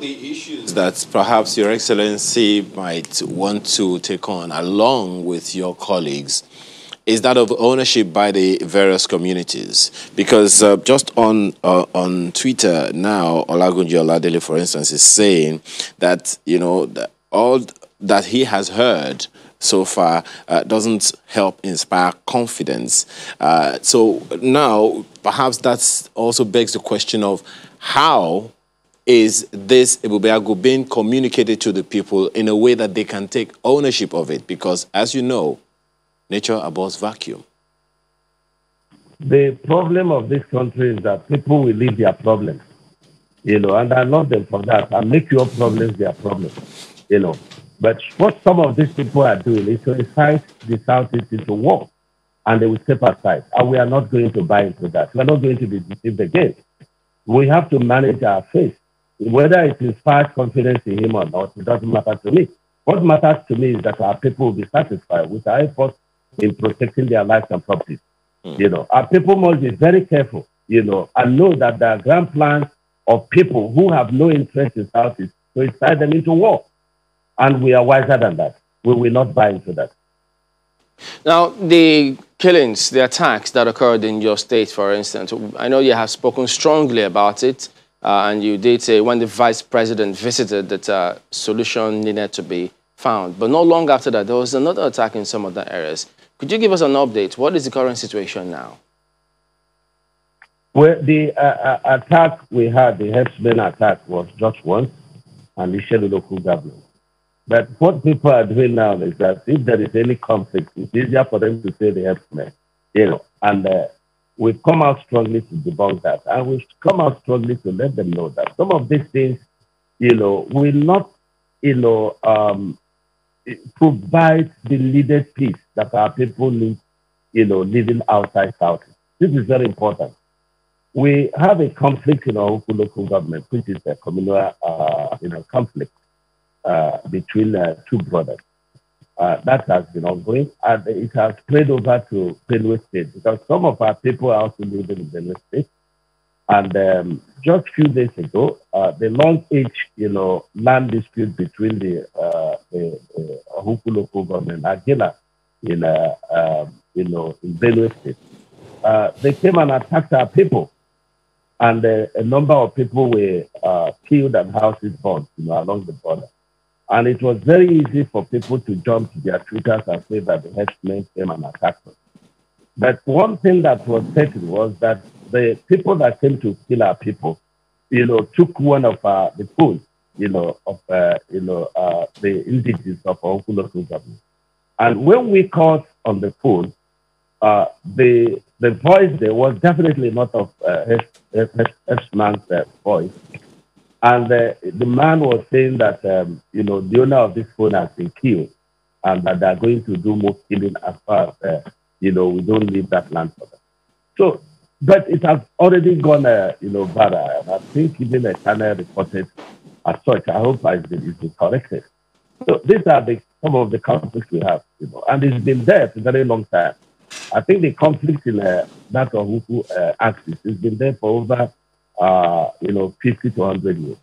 The issues that perhaps Your Excellency might want to take on along with your colleagues is that of ownership by the various communities. Because uh, just on uh, on Twitter now, Olagunji Oladele, for instance, is saying that, you know, that all that he has heard so far uh, doesn't help inspire confidence. Uh, so now, perhaps that also begs the question of how is this Ebube Agu being communicated to the people in a way that they can take ownership of it? Because as you know, nature abhors vacuum. The problem of this country is that people will leave their problems, you know, and I love them for that. I make your problems their problems, you know. But what some of these people are doing is to incite the Southeast into war, and they will step aside. And we are not going to buy into that. We are not going to be deceived again. We have to manage our faith. Whether it inspires confidence in him or not, it doesn't matter to me. What matters to me is that our people will be satisfied with our efforts in protecting their lives and property. Mm. You know, our people must be very careful, you know, and know that there are grand plans of people who have no interest in Southeast to incite them into war. And we are wiser than that. We will not buy into that. Now, the killings, the attacks that occurred in your state, for instance, I know you have spoken strongly about it, uh, and you did say when the vice president visited that uh, solution needed to be found. But not long after that, there was another attack in some other areas. Could you give us an update? What is the current situation now? Well, the uh, uh, attack we had, the herdsmen attack, was just once, and the Shell local government. But what people are doing now is that if there is any conflict, it's easier for them to say the herdsmen, you know. And uh, we've come out strongly to debunk that, and we've come out strongly to let them know that some of these things, you know, will not, you know, um, provide the needed peace that our people need, you know, living outside South. This is very important. We have a conflict in our local government, which is a communal, uh, you know, conflict uh, between uh, two brothers. Uh, that has been ongoing, and it has spread over to Benue State because some of our people are also living in Benue State. And um, just a few days ago, uh, the long age, you know, land dispute between the, uh, the, the local government, Agila, in, uh, um, you know, in Benue State, uh, they came and attacked our people. And uh, a number of people were uh, killed and houses burned, you know, along the border. And it was very easy for people to jump to their Twitters and say that the headsmen came and attacked us. But one thing that was said was that the people that came to kill our people, you know, took one of uh, the phones, you know, of, uh, you know, uh, the indigenous of our local government. And when we called on the phone, uh, the the voice there was definitely not of uh, man's uh, voice. And uh, the man was saying that, um, you know, the owner of this phone has been killed and that they're going to do more killing as far as, uh, you know, we don't leave that land for them. So but it has already gone, uh, you know, bad. And I think even a channel reported as such. I hope it's been, it's been corrected. So these are the, some of the conflicts we have, you know, and it's been there for a very long time. I think the conflict in uh, that of Huku uh, axis has been there for over, uh, you know, 50 to 100 years.